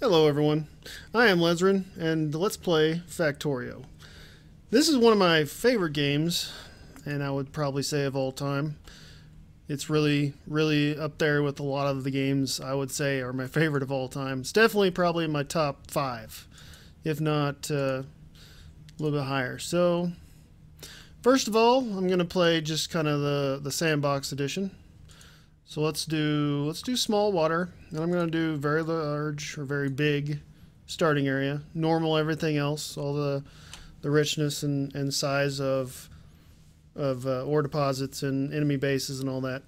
Hello everyone, I am Lezren, and let's play Factorio. This is one of my favorite games, and I would probably say of all time. It's really, really up there with a lot of the games I would say are my favorite of all time. It's definitely probably in my top five, if not uh, a little bit higher. So, first of all, I'm going to play just kind of the, the sandbox edition. So let's do let's do small water, and I'm going to do very large or very big starting area, normal everything else, all the the richness and, and size of of uh, ore deposits and enemy bases and all that.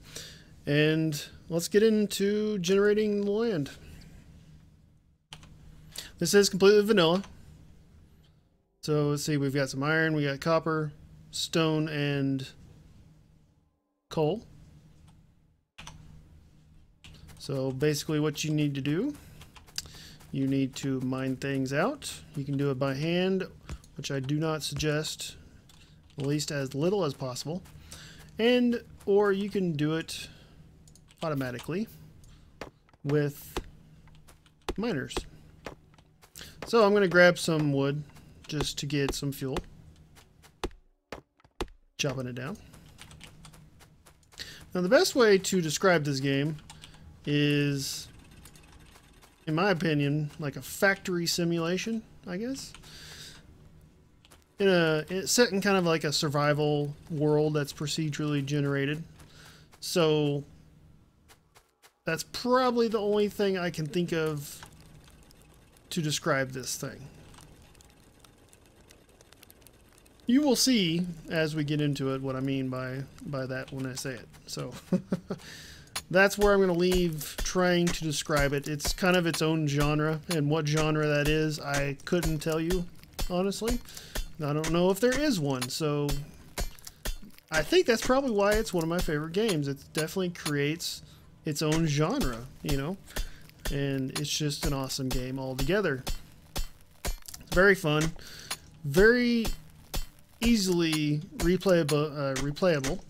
And let's get into generating the land. This is completely vanilla. So let's see, we've got some iron, we got copper, stone, and coal. So basically what you need to do, you need to mine things out. You can do it by hand, which I do not suggest, at least as little as possible. And, or you can do it automatically with miners. So I'm going to grab some wood just to get some fuel. Chopping it down. Now the best way to describe this game is, in my opinion, like a factory simulation, I guess. In a it's set in kind of like a survival world that's procedurally generated. So that's probably the only thing I can think of to describe this thing. You will see as we get into it what I mean by by that when I say it. So that's where I'm going to leave trying to describe it. It's kind of its own genre, and what genre that is, I couldn't tell you, honestly. I don't know if there is one, so I think that's probably why it's one of my favorite games. It definitely creates its own genre, you know, and it's just an awesome game altogether. It's very fun, very easily replayable. Uh, replayable.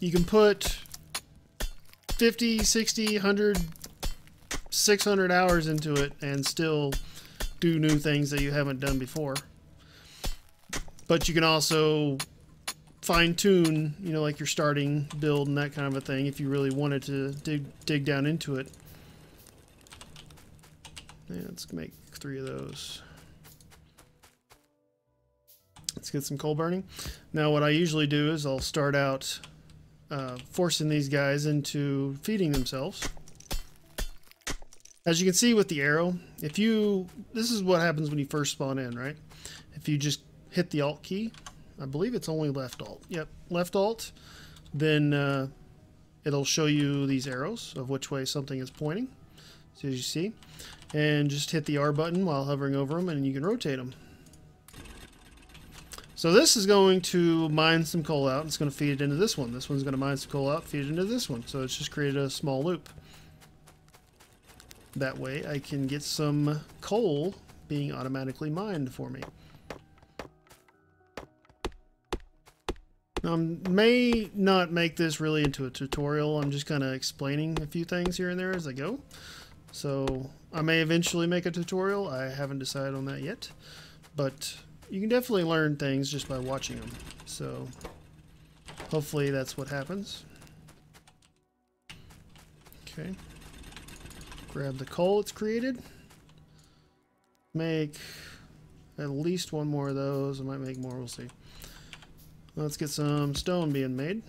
You can put 50, 60, 100, 600 hours into it and still do new things that you haven't done before. But you can also fine tune, you know, like your starting build and that kind of a thing if you really wanted to dig, dig down into it. Yeah, let's make three of those. Let's get some coal burning. Now what I usually do is I'll start out uh, forcing these guys into feeding themselves. As you can see with the arrow, if you, this is what happens when you first spawn in, right? If you just hit the alt key, I believe it's only left alt. Yep, left alt, then uh, it'll show you these arrows of which way something is pointing, so as you see. And just hit the R button while hovering over them and you can rotate them. So this is going to mine some coal out. And it's going to feed it into this one. This one's going to mine some coal out, feed it into this one. So it's just created a small loop. That way I can get some coal being automatically mined for me. Now, I may not make this really into a tutorial. I'm just kind of explaining a few things here and there as I go. So I may eventually make a tutorial. I haven't decided on that yet. But you can definitely learn things just by watching them. So hopefully that's what happens. Okay. Grab the coal it's created. Make at least one more of those. I might make more, we'll see. Let's get some stone being made.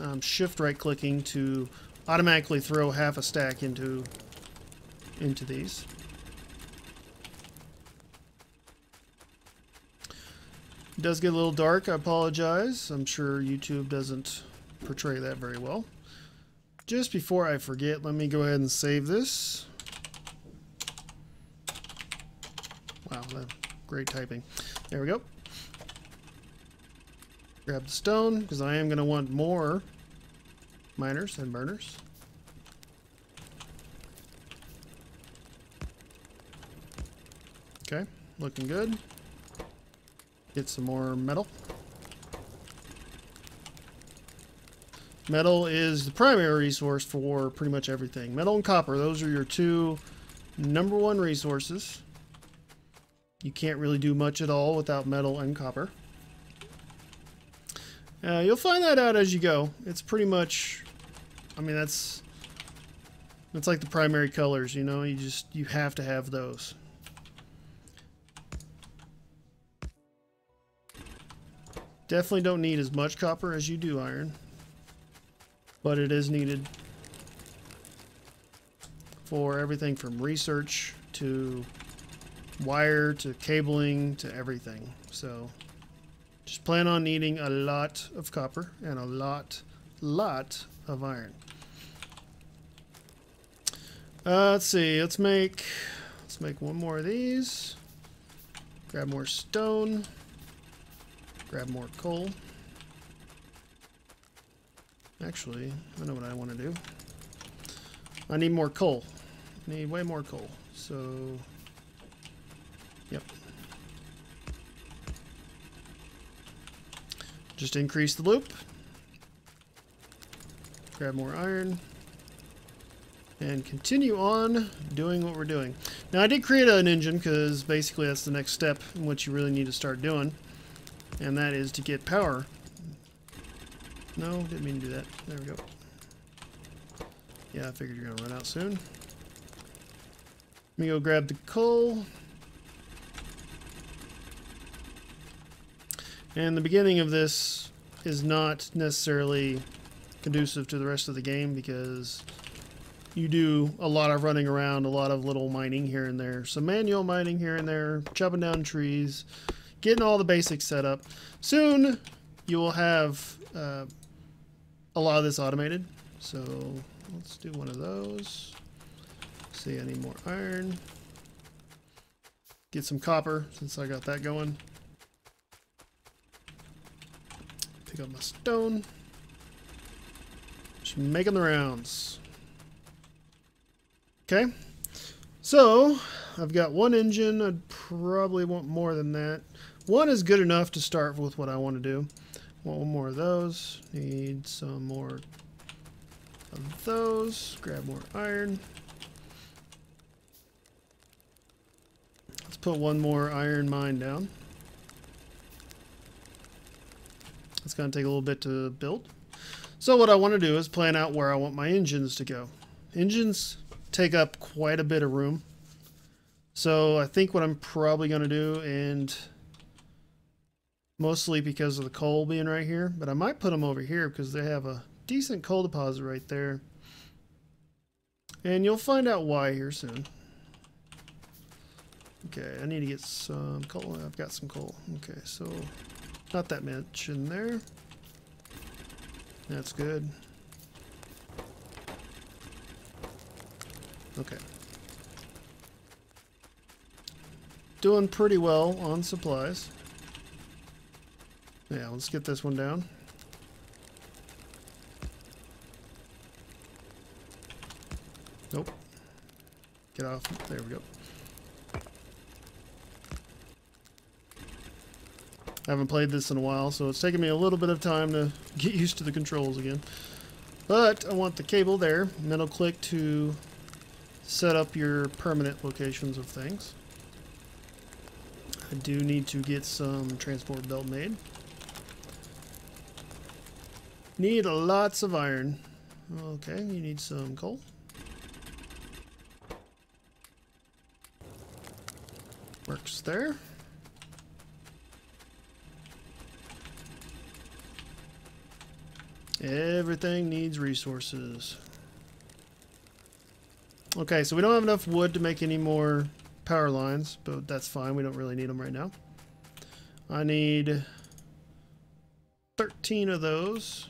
I'm shift right clicking to automatically throw half a stack into into these. It does get a little dark, I apologize. I'm sure YouTube doesn't portray that very well. Just before I forget, let me go ahead and save this. Wow, great typing. There we go. Grab the stone, because I am going to want more miners and burners. Okay, looking good. Get some more metal. Metal is the primary resource for pretty much everything. Metal and copper, those are your two number one resources. You can't really do much at all without metal and copper. Uh, you'll find that out as you go. It's pretty much, I mean, that's, that's like the primary colors, you know, you just, you have to have those. Definitely don't need as much copper as you do iron, but it is needed for everything from research to wire to cabling to everything. So just plan on needing a lot of copper and a lot, lot of iron. Uh, let's see. Let's make let's make one more of these. Grab more stone. Grab more coal. Actually, I know what I want to do. I need more coal. I need way more coal. So, yep. Just increase the loop. Grab more iron. And continue on doing what we're doing. Now I did create an engine because basically that's the next step in what you really need to start doing. And that is to get power. No, didn't mean to do that. There we go. Yeah, I figured you're going to run out soon. Let me go grab the coal. And the beginning of this is not necessarily conducive to the rest of the game because you do a lot of running around, a lot of little mining here and there. Some manual mining here and there, chopping down trees, getting all the basics set up. Soon you will have uh, a lot of this automated. So let's do one of those. See, I need more iron. Get some copper since I got that going. Pick up my stone. Just making the rounds. Okay. So, I've got one engine. I'd probably want more than that. One is good enough to start with what I want to do. Want one more of those. Need some more of those. Grab more iron. Let's put one more iron mine down. It's going to take a little bit to build. So what I want to do is plan out where I want my engines to go. Engines take up quite a bit of room. So I think what I'm probably going to do, and mostly because of the coal being right here, but I might put them over here because they have a decent coal deposit right there. And you'll find out why here soon. Okay, I need to get some coal. I've got some coal. Okay, so not that much in there. That's good. Okay. Doing pretty well on supplies. Yeah, let's get this one down. Nope. Get off. There we go. I haven't played this in a while, so it's taken me a little bit of time to get used to the controls again. But I want the cable there. Middle click to set up your permanent locations of things. I do need to get some transport belt made. Need lots of iron. Okay, you need some coal. Works there. Everything needs resources. Okay, so we don't have enough wood to make any more power lines, but that's fine. We don't really need them right now. I need 13 of those.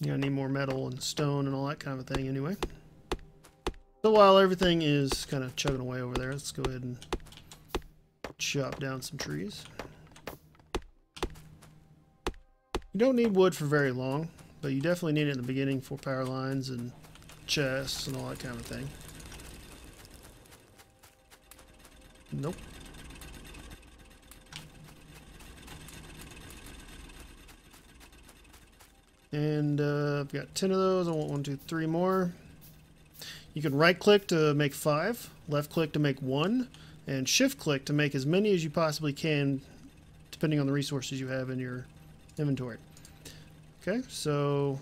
Yeah, I need more metal and stone and all that kind of thing anyway. So while everything is kind of chugging away over there, let's go ahead and chop down some trees. You don't need wood for very long, but you definitely need it in the beginning for power lines and chests and all that kind of thing. Nope. And uh, I've got 10 of those. I want one, two, three more. You can right click to make five, left click to make one, and shift click to make as many as you possibly can, depending on the resources you have in your inventory. Okay, so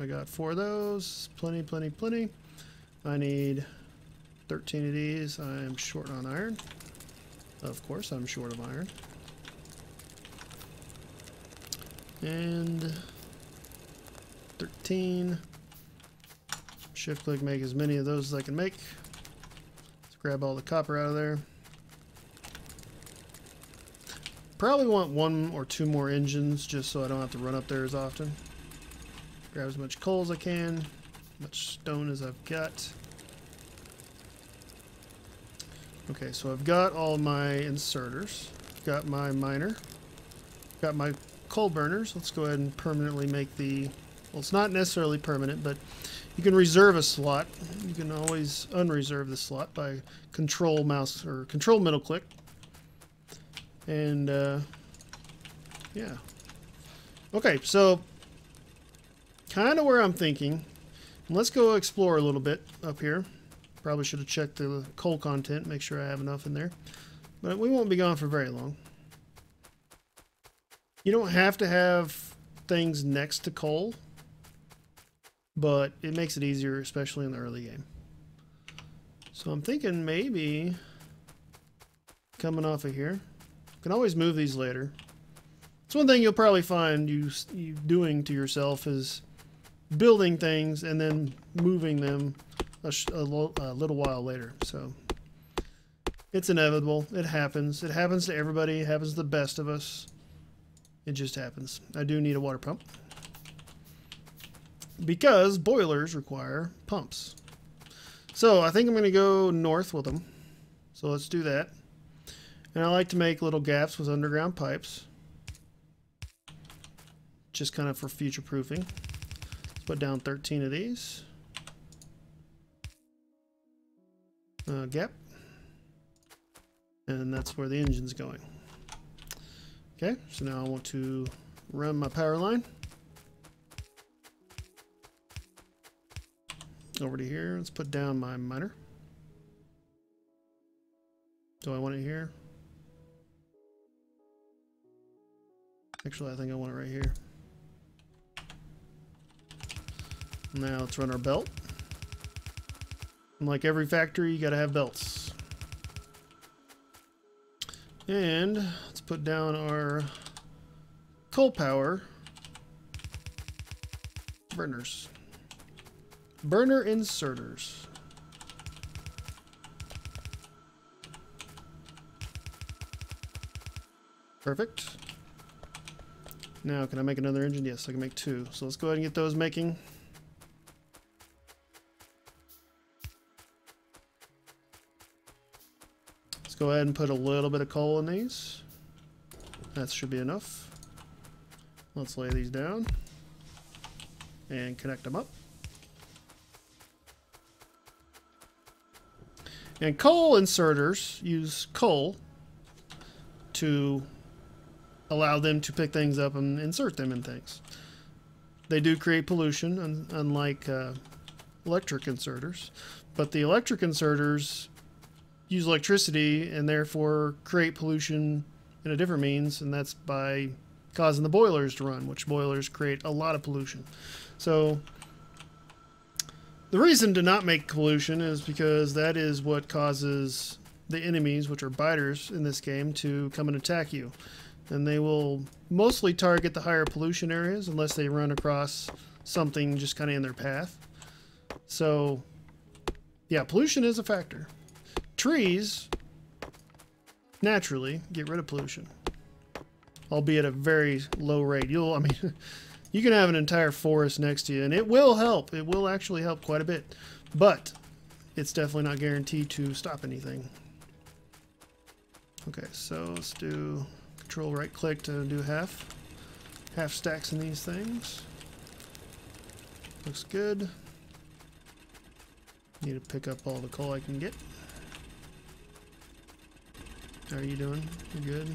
I got four of those. Plenty, plenty, plenty. I need 13 of these. I am short on iron. Of course, I'm short of iron. And 13. Shift click, make as many of those as I can make. Let's grab all the copper out of there. Probably want one or two more engines just so I don't have to run up there as often. Grab as much coal as I can, as much stone as I've got. Okay, so I've got all my inserters, got my miner, got my coal burners. Let's go ahead and permanently make the, well, it's not necessarily permanent, but you can reserve a slot. You can always unreserve the slot by control mouse or control middle click. And, uh, yeah. Okay, so kind of where I'm thinking. Let's go explore a little bit up here. Probably should have checked the coal content, make sure I have enough in there. But we won't be gone for very long. You don't have to have things next to coal, but it makes it easier, especially in the early game. So I'm thinking maybe coming off of here. Can always move these later. It's one thing you'll probably find you, you doing to yourself is building things and then moving them a, a, a little while later. So it's inevitable. It happens. It happens to everybody. It happens to the best of us. It just happens. I do need a water pump. Because boilers require pumps. So I think I'm going to go north with them. So let's do that. And I like to make little gaps with underground pipes. Just kind of for future proofing. Let's put down 13 of these. Uh, gap. And that's where the engine's going. Okay, so now I want to run my power line. Over to here, let's put down my miner. Do I want it here? Actually, I think I want it right here. Now let's run our belt. And like every factory, you gotta have belts. And let's put down our coal power burners. Burner inserters. Perfect. Now, can I make another engine? Yes, I can make two. So let's go ahead and get those making. Let's go ahead and put a little bit of coal in these. That should be enough. Let's lay these down and connect them up. And coal inserters use coal to allow them to pick things up and insert them in things. They do create pollution, un unlike uh, electric inserters, but the electric inserters use electricity and therefore create pollution in a different means, and that's by causing the boilers to run, which boilers create a lot of pollution. So the reason to not make pollution is because that is what causes the enemies, which are biters in this game, to come and attack you and they will mostly target the higher pollution areas unless they run across something just kind of in their path. So, yeah, pollution is a factor. Trees naturally get rid of pollution, albeit at a very low rate. You'll, I mean, you can have an entire forest next to you, and it will help. It will actually help quite a bit, but it's definitely not guaranteed to stop anything. Okay, so let's do Control right click to do half. Half stacks in these things. Looks good. Need to pick up all the coal I can get. How are you doing? You good?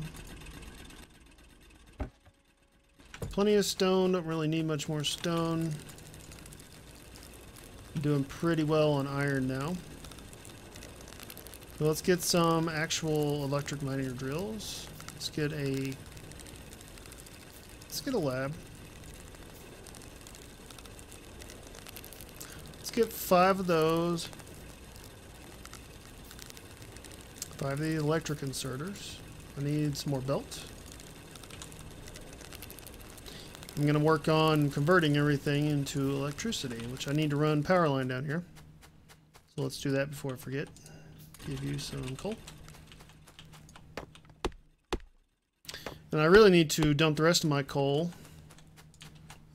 Plenty of stone. Don't really need much more stone. Doing pretty well on iron now. So let's get some actual electric miner drills. Let's get a let's get a lab. Let's get five of those. Five of the electric inserters. I need some more belt. I'm going to work on converting everything into electricity, which I need to run power line down here. So let's do that before I forget. Give you some coal. And I really need to dump the rest of my coal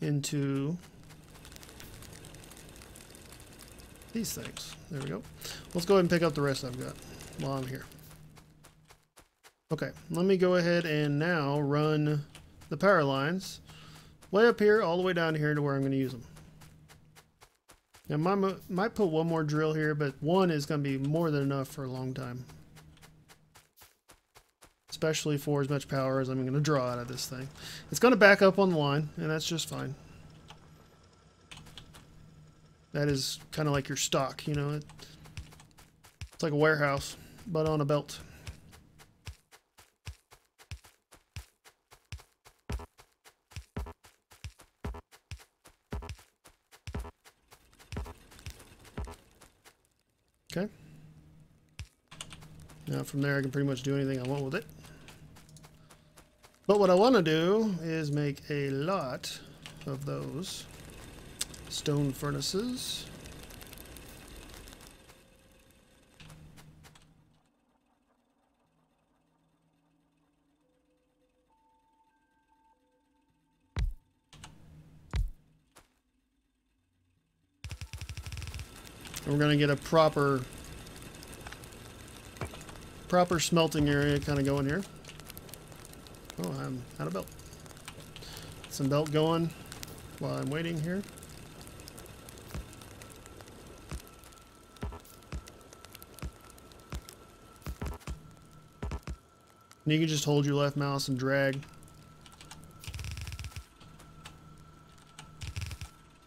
into these things. There we go. Let's go ahead and pick up the rest I've got while I'm here. Okay, let me go ahead and now run the power lines way up here all the way down here to where I'm going to use them. Now, I might put one more drill here, but one is going to be more than enough for a long time. Especially for as much power as I'm going to draw out of this thing. It's going to back up on the line, and that's just fine. That is kind of like your stock, you know. It's like a warehouse, but on a belt. Now from there I can pretty much do anything I want with it. But what I want to do is make a lot of those stone furnaces. we're going to get a proper proper smelting area kind of going here. Oh, I'm out of belt. Some belt going while I'm waiting here. And you can just hold your left mouse and drag.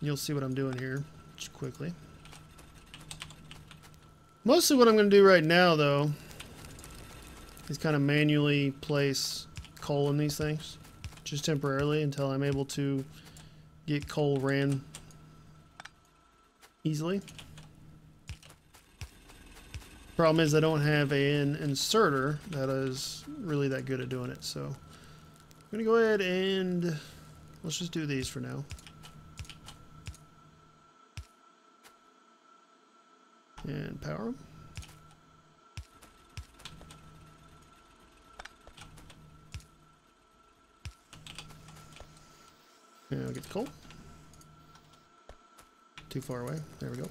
You'll see what I'm doing here just quickly. Mostly what I'm going to do right now, though, is kind of manually place coal in these things, just temporarily until I'm able to get coal ran easily. Problem is I don't have an inserter that is really that good at doing it, so I'm going to go ahead and let's just do these for now. and power them. And I'll get the coal. Too far away. There we go.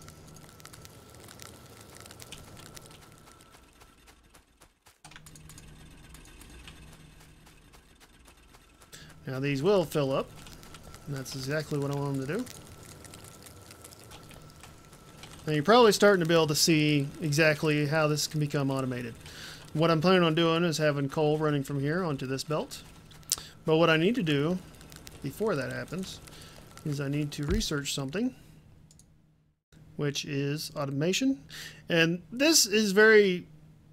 Now these will fill up. And that's exactly what I want them to do. Now you're probably starting to be able to see exactly how this can become automated. What I'm planning on doing is having coal running from here onto this belt. But what I need to do before that happens is I need to research something which is automation. And this is very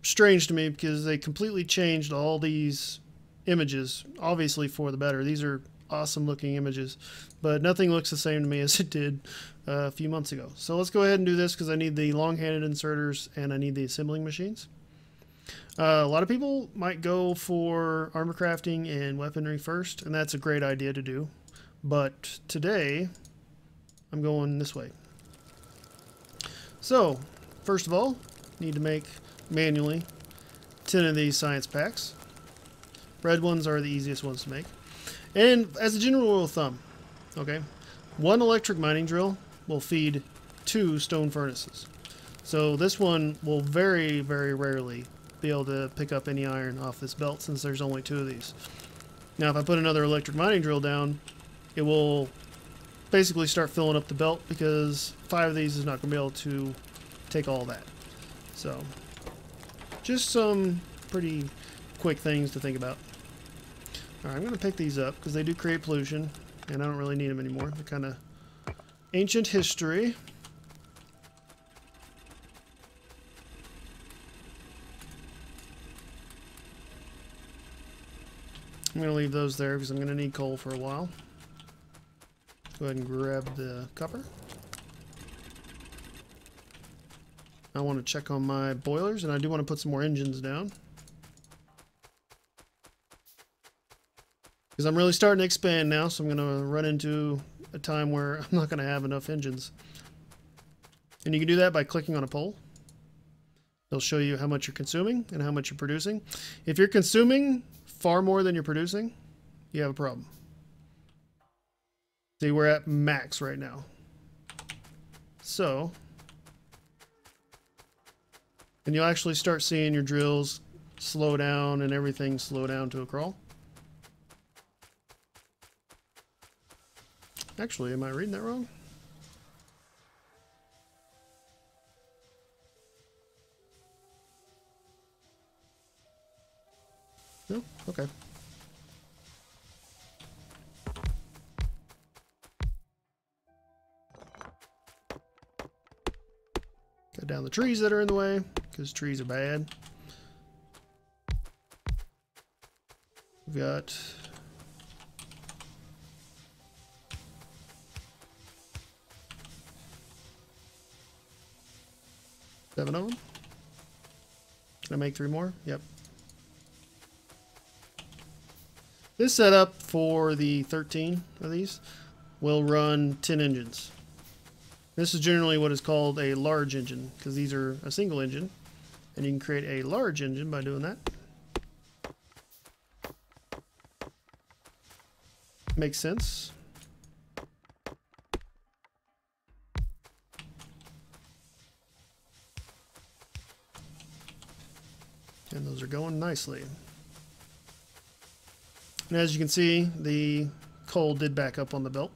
strange to me because they completely changed all these images, obviously for the better. These are awesome looking images, but nothing looks the same to me as it did uh, a few months ago. So let's go ahead and do this because I need the long-handed inserters and I need the assembling machines. Uh, a lot of people might go for armor crafting and weaponry first, and that's a great idea to do. But today, I'm going this way. So, first of all, need to make manually 10 of these science packs. Red ones are the easiest ones to make. And as a general rule of thumb, okay, one electric mining drill will feed two stone furnaces. So this one will very, very rarely be able to pick up any iron off this belt since there's only two of these. Now if I put another electric mining drill down, it will basically start filling up the belt because five of these is not going to be able to take all that. So just some pretty quick things to think about. Alright, I'm going to pick these up because they do create pollution, and I don't really need them anymore. They're kind of ancient history. I'm going to leave those there because I'm going to need coal for a while. Go ahead and grab the copper. I want to check on my boilers, and I do want to put some more engines down. Because I'm really starting to expand now, so I'm going to run into a time where I'm not going to have enough engines. And you can do that by clicking on a pole. It'll show you how much you're consuming and how much you're producing. If you're consuming far more than you're producing, you have a problem. See, we're at max right now. So, and you'll actually start seeing your drills slow down and everything slow down to a crawl. Actually, am I reading that wrong? No? Okay. Cut down the trees that are in the way, because trees are bad. We've got seven of them. Can I make three more? Yep. This setup for the 13 of these will run 10 engines. This is generally what is called a large engine because these are a single engine and you can create a large engine by doing that. Makes sense. And those are going nicely. And as you can see, the coal did back up on the belt.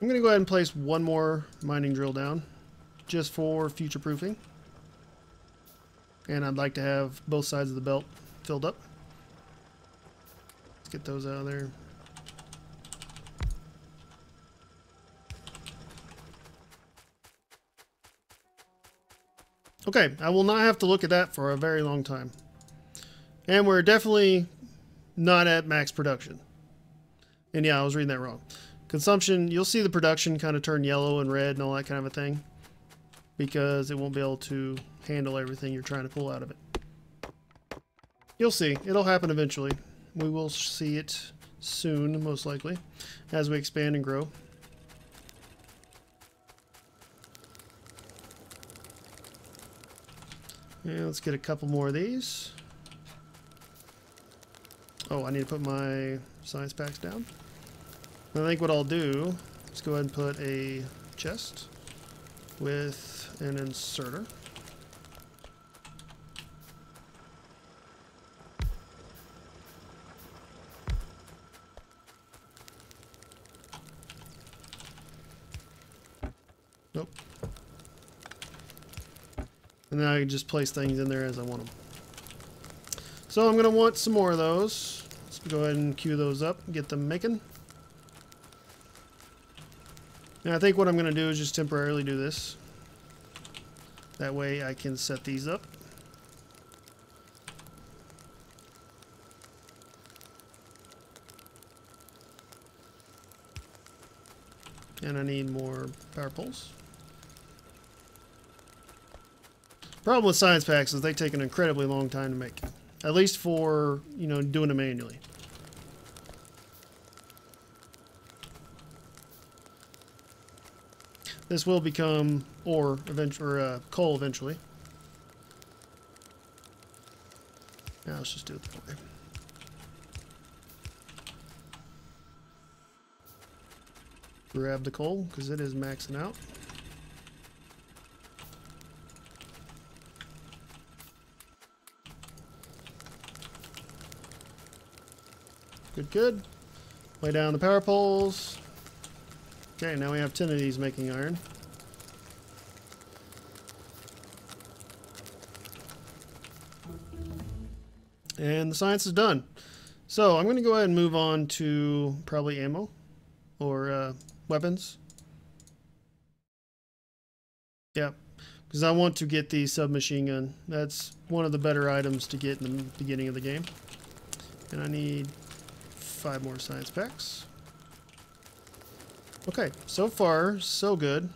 I'm going to go ahead and place one more mining drill down just for future proofing. And I'd like to have both sides of the belt filled up. Let's get those out of there. Okay, I will not have to look at that for a very long time. And we're definitely not at max production. And yeah, I was reading that wrong. Consumption, you'll see the production kind of turn yellow and red and all that kind of a thing because it won't be able to handle everything you're trying to pull out of it. You'll see. It'll happen eventually. We will see it soon, most likely, as we expand and grow. Yeah, let's get a couple more of these. Oh, I need to put my science packs down. I think what I'll do is go ahead and put a chest with an inserter. Nope. And then I can just place things in there as I want them. So I'm going to want some more of those. Let's go ahead and queue those up, get them making. And I think what I'm going to do is just temporarily do this. That way I can set these up. And I need more power poles. Problem with science packs is they take an incredibly long time to make. At least for, you know, doing it manually. This will become ore eventually, or uh, coal eventually. Now let's just do it that way. Grab the coal because it is maxing out. Good, good. Lay down the power poles. Okay, now we have 10 of these making iron. And the science is done. So I'm going to go ahead and move on to probably ammo or uh, weapons. Yep, because I want to get the submachine gun. That's one of the better items to get in the beginning of the game. And I need five more science packs. Okay, so far, so good.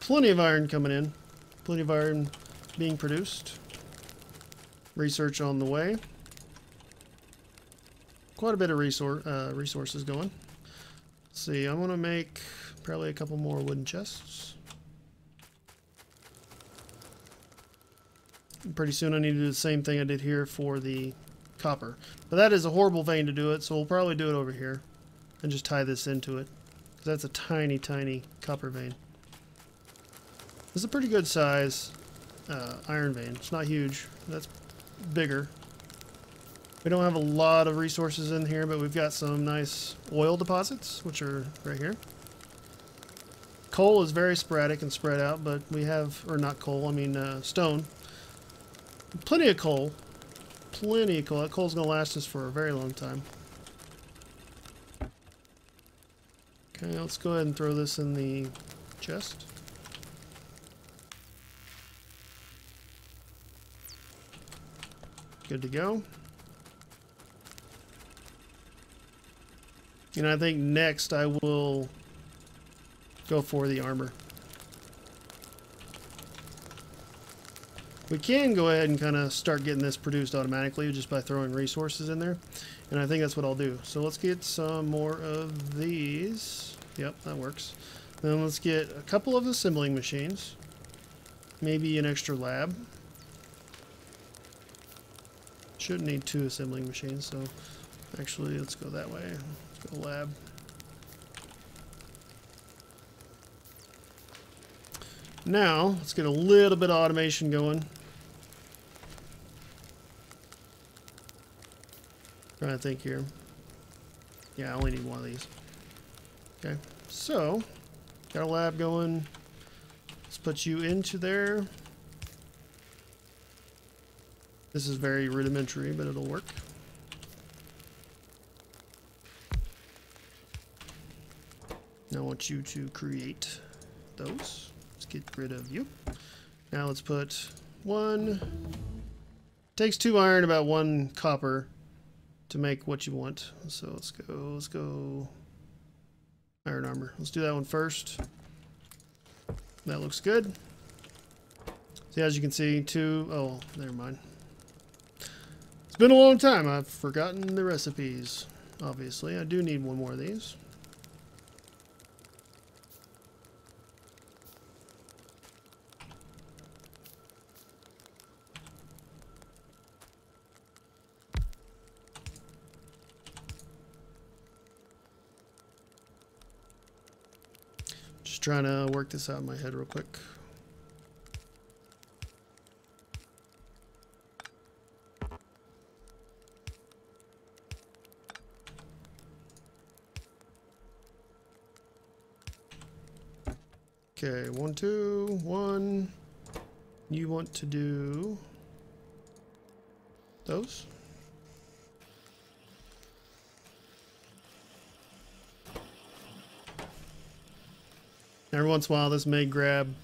Plenty of iron coming in. Plenty of iron being produced. Research on the way. Quite a bit of resource, uh, resources going. Let's see, I'm going to make probably a couple more wooden chests. Pretty soon I need to do the same thing I did here for the copper. But that is a horrible vein to do it, so we'll probably do it over here. And just tie this into it. Because that's a tiny, tiny copper vein. Is a pretty good size uh, iron vein. It's not huge. That's bigger. We don't have a lot of resources in here, but we've got some nice oil deposits, which are right here. Coal is very sporadic and spread out, but we have, or not coal, I mean uh, stone. Plenty of coal. Plenty of coal. That coal's to last us for a very long time. Okay, let's go ahead and throw this in the chest. Good to go. And I think next I will go for the armor. We can go ahead and kind of start getting this produced automatically just by throwing resources in there. And I think that's what I'll do. So let's get some more of these. Yep, that works. Then let's get a couple of assembling machines. Maybe an extra lab. Shouldn't need two assembling machines, so actually let's go that way. Let's go lab. Now, let's get a little bit of automation going. Trying to think here. Yeah, I only need one of these. Okay, so, got a lab going. Let's put you into there. This is very rudimentary, but it'll work. Now I want you to create those. Let's get rid of you. Now let's put one. Takes two iron, about one copper to make what you want. So let's go, let's go iron armor. Let's do that one first. That looks good. See, as you can see, two, oh, never mind It's been a long time. I've forgotten the recipes, obviously. I do need one more of these. Trying to work this out in my head real quick. Okay, one, two, one. You want to do those? Every once in a while, this may grab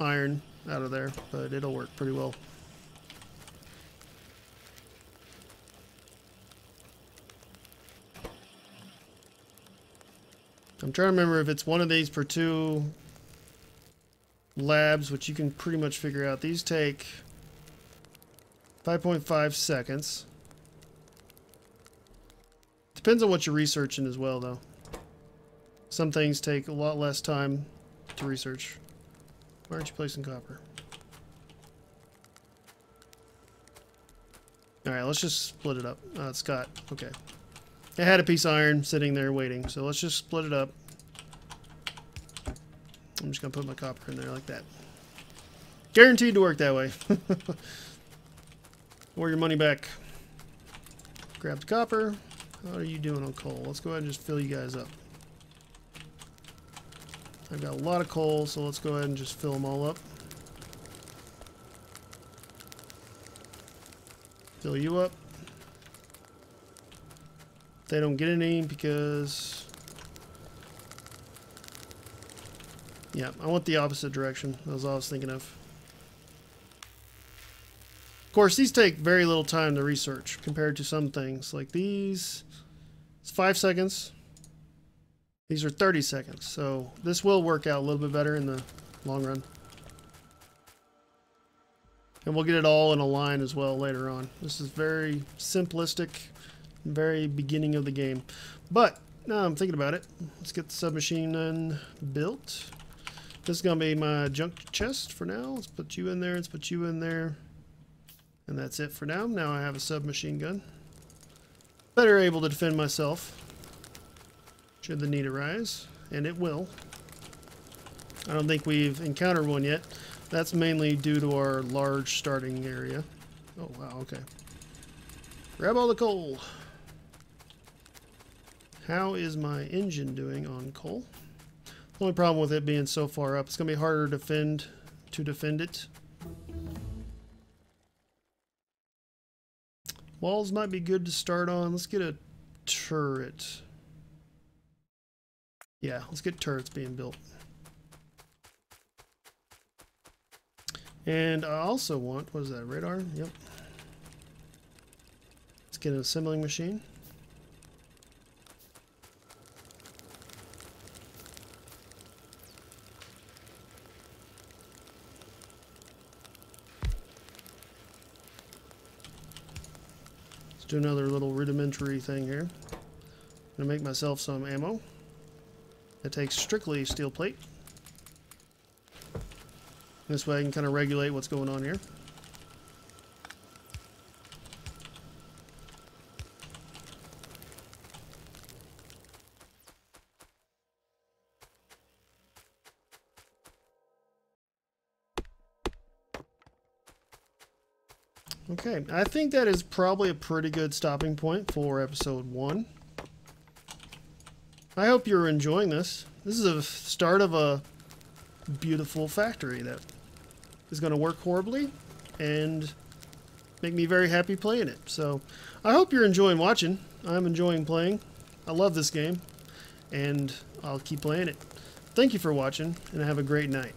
iron out of there, but it'll work pretty well. I'm trying to remember if it's one of these per two labs, which you can pretty much figure out. These take 5.5 seconds. Depends on what you're researching as well, though. Some things take a lot less time to research. Why aren't you placing copper? Alright, let's just split it up. Uh, Scott, okay. I had a piece of iron sitting there waiting, so let's just split it up. I'm just going to put my copper in there like that. Guaranteed to work that way. or your money back. Grab the copper. How are you doing on coal? Let's go ahead and just fill you guys up. I've got a lot of coal, so let's go ahead and just fill them all up. Fill you up. They don't get any because... Yeah, I want the opposite direction. That's all I was thinking of. Of course, these take very little time to research compared to some things. Like these, it's five seconds. These are 30 seconds. So this will work out a little bit better in the long run. And we'll get it all in a line as well later on. This is very simplistic, very beginning of the game. But now I'm thinking about it. Let's get the submachine gun built. This is going to be my junk chest for now. Let's put you in there. Let's put you in there. And that's it for now. Now I have a submachine gun. Better able to defend myself. Should the need arise. And it will. I don't think we've encountered one yet. That's mainly due to our large starting area. Oh, wow, okay. Grab all the coal. How is my engine doing on coal? The only problem with it being so far up, it's going to be harder to defend, to defend it. Walls might be good to start on. Let's get a turret. Yeah, let's get turrets being built. And I also want, what is that, radar? Yep. Let's get an assembling machine. Let's do another little rudimentary thing here. I'm gonna make myself some ammo. It takes strictly steel plate. This way I can kind of regulate what's going on here. Okay, I think that is probably a pretty good stopping point for episode one. I hope you're enjoying this. This is a start of a beautiful factory that is going to work horribly and make me very happy playing it. So I hope you're enjoying watching. I'm enjoying playing. I love this game and I'll keep playing it. Thank you for watching and have a great night.